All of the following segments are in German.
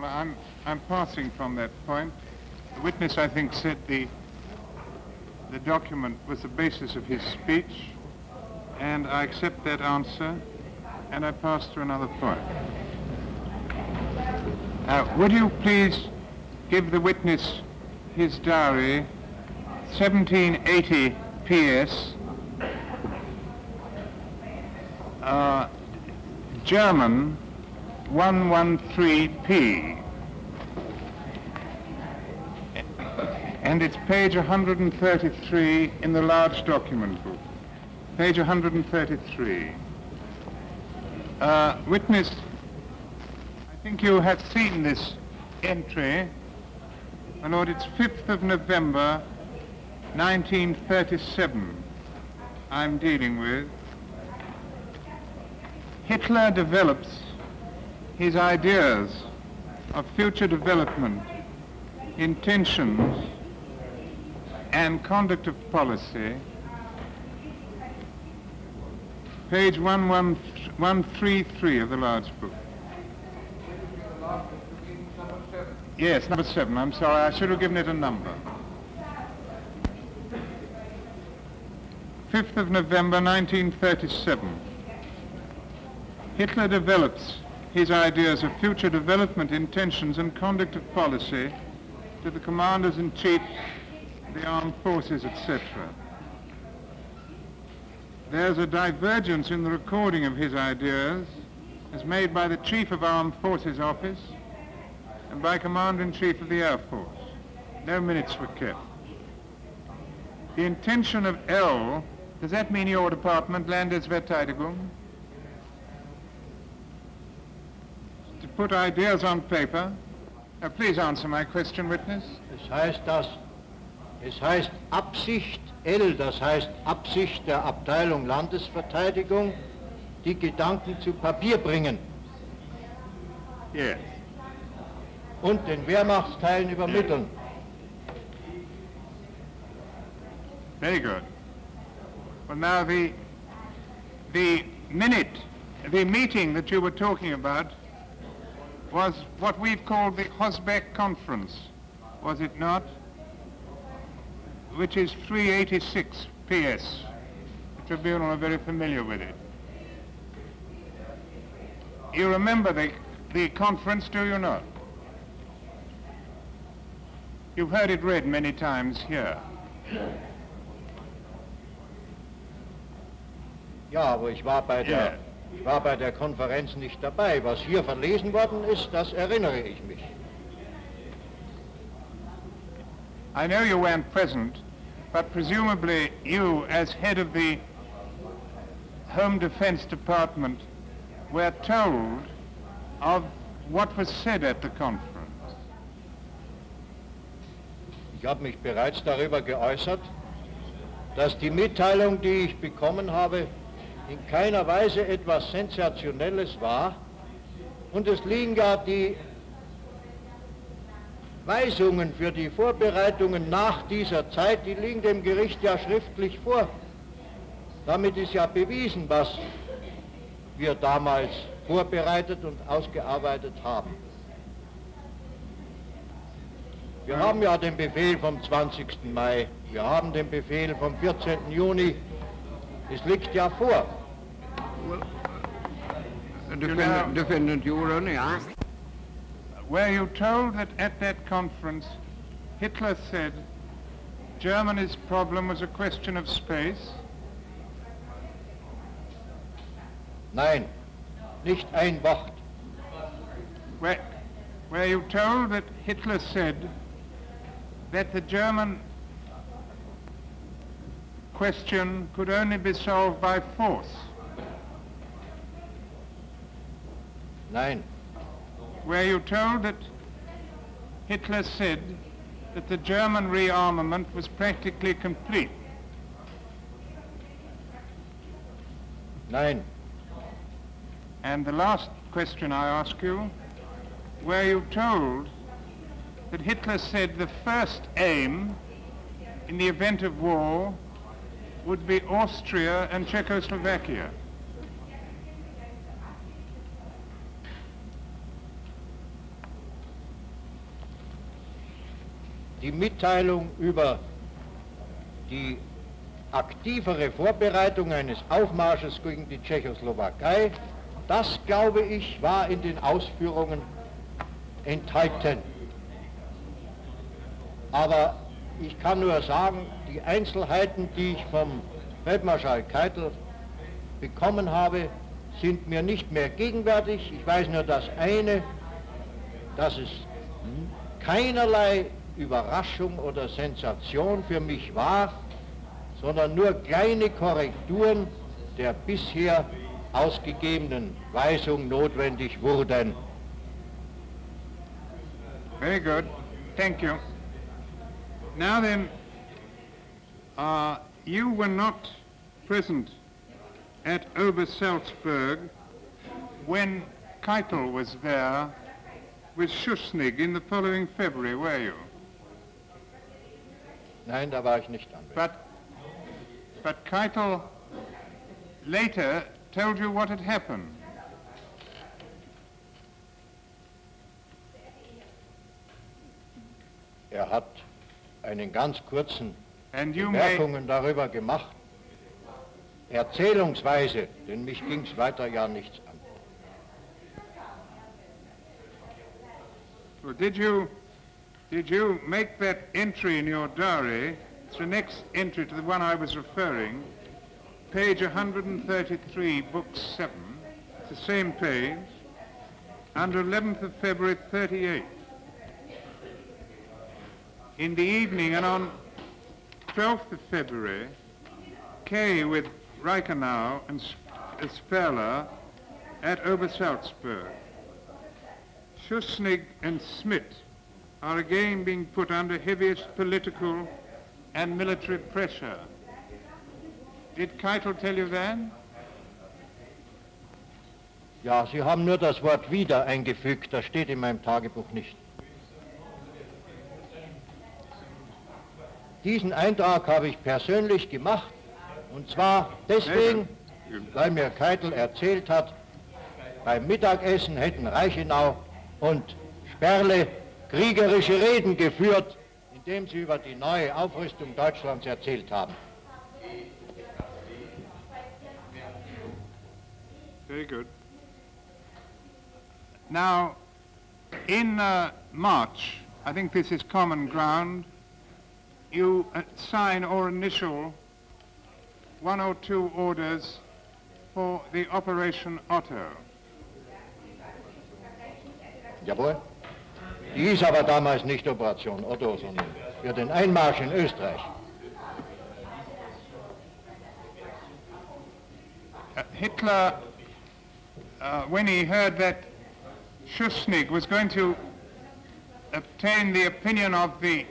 Well, I'm, I'm passing from that point. The witness, I think, said the, the document was the basis of his speech, and I accept that answer, and I pass to another point. Uh, would you please give the witness his diary, 1780 PS, uh, German 113P. And it's page 133 in the large document book. Page 133. Uh, witness, I think you have seen this entry. My Lord, it's 5th of November, 1937 I'm dealing with. Hitler develops his ideas of future development, intentions, and conduct of policy, page 133 of the large book. Yes, number seven. I'm sorry, I should have given it a number. 5th of November 1937. Hitler develops his ideas of future development intentions and conduct of policy to the commanders-in-chief, the armed forces, etc. There's a divergence in the recording of his ideas as made by the Chief of Armed Forces Office and by Commander-in-Chief of the Air Force. No minutes were kept. The intention of L, does that mean your department, Landesverteidigung? Put ideas on paper. Uh, please answer my question, witness. Es heißt das, es heißt Absicht L, das heißt Absicht der Abteilung Landesverteidigung, die Gedanken zu Papier bringen Yes. und den Wehrmachtsteilen übermitteln. Very good. Well, now the the minute, the meeting that you were talking about was what we've called the Hosbeck Conference, was it not? Which is 386 PS. The Tribunal are very familiar with it. You remember the, the conference, do you not? You've heard it read many times here. Ja, aber ich war bei der, ich war bei der Konferenz nicht dabei. Was hier verlesen worden ist, das erinnere ich mich. I know you weren't present, but presumably you, as head of the Home Defense Department, were told of what was said at the conference. Ich habe mich bereits darüber geäußert, dass die Mitteilung, die ich bekommen habe, in keiner Weise etwas Sensationelles war und es liegen ja die Weisungen für die Vorbereitungen nach dieser Zeit, die liegen dem Gericht ja schriftlich vor. Damit ist ja bewiesen, was wir damals vorbereitet und ausgearbeitet haben. Wir haben ja den Befehl vom 20. Mai, wir haben den Befehl vom 14. Juni. Es liegt ja vor. Defendant, you defendant Joran, ja. Were you told that at that conference Hitler said Germany's problem was a question of space? Nein, nicht ein Wort. Were, were you told that Hitler said that the German question could only be solved by force? Nein, Were you told that Hitler said that the German rearmament was practically complete? nein, And the last question I ask you, were you told that Hitler said the first aim in the event of war would be Austria and Czechoslovakia? Die Mitteilung über die aktivere Vorbereitung eines Aufmarsches gegen die Tschechoslowakei, das, glaube ich, war in den Ausführungen enthalten. Aber ich kann nur sagen, die Einzelheiten, die ich vom Feldmarschall Keitel bekommen habe, sind mir nicht mehr gegenwärtig. Ich weiß nur das eine, dass es keinerlei Überraschung oder Sensation für mich war, sondern nur kleine Korrekturen der bisher ausgegebenen Weisung notwendig wurden. Very good. Thank you. Now then, uh, you were not present at Obersalzberg when Keitel was there with Schuschnigg in the following February, were you? Nein, da war ich nicht anwesend. But, but Keitel later told you what had happened. Er hat einen ganz kurzen Bemerkungen darüber gemacht. Erzählungsweise, denn mich ging es weiter ja nichts an. well, did you, did you make that entry in your diary? It's the next entry to the one I was referring, page 133, book 7. It's the same page, under 11th of February 38. In the evening and on 12th of February, Kay with Reichenau and uh, Sperler at Obersalzberg. Schuschnigg and Schmidt are again being put under heaviest political and military pressure. Did Keitel tell you that? Ja, Sie haben nur das Wort wieder eingefügt, das steht in meinem Tagebuch nicht. Diesen Eintrag habe ich persönlich gemacht und zwar deswegen, weil mir Keitel erzählt hat, beim Mittagessen hätten Reichenau und Sperle kriegerische Reden geführt, indem sie über die neue Aufrüstung Deutschlands erzählt haben. Very good. Now, in uh, March, I think this is common ground, you uh, sign or initial one or two orders for the Operation Otto. Jawohl. Aber damals nicht Operation Otto, sondern für den Einmarsch in Österreich. Uh, Hitler, uh, when he heard that Schuschnigg was going to obtain the opinion of the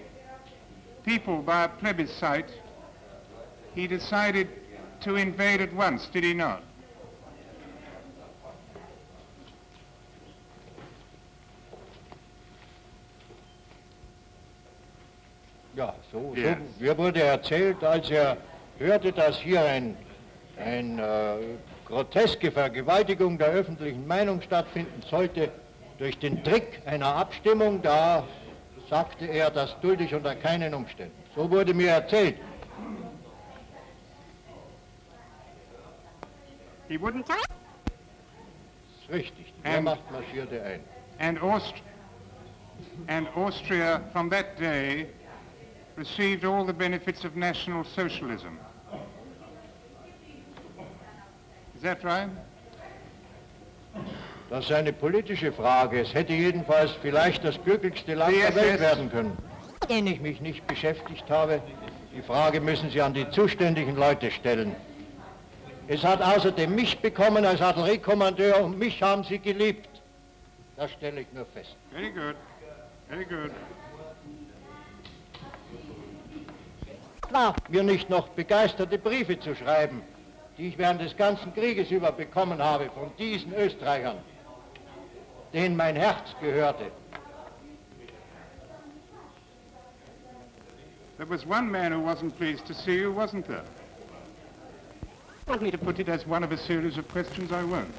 people by a plebiscite, he decided to invade at once, did he not? Ja, so, Yes. so mir wurde erzählt, als er hörte, dass hier ein, ein äh, groteske Vergewaltigung der öffentlichen Meinung stattfinden sollte, durch den Trick einer Abstimmung, da sagte er, das dulde ich unter keinen Umständen. So wurde mir erzählt. He wouldn't. Das ist richtig. Die. Wehrmacht marschierte ein. And, Aust- and Austria, from that day, received all the benefits of National Socialism. Is that right? Das ist eine politische Frage. Es hätte jedenfalls vielleicht das glücklichste Land Yes, der Welt yes. werden können. Den ich mich nicht beschäftigt habe, die Frage müssen Sie an die zuständigen Leute stellen. Es hat außerdem mich bekommen als Artilleriekommandeur und mich haben Sie geliebt. Das stelle ich nur fest. Very good. Very good. War mir nicht noch begeisterte Briefe zu schreiben, die ich während des ganzen Krieges über bekommen habe von diesen Österreichern, denen mein Herz gehörte. There was one man who wasn't pleased to see you, wasn't there? Want me to put it as one of a series of questions? I won't.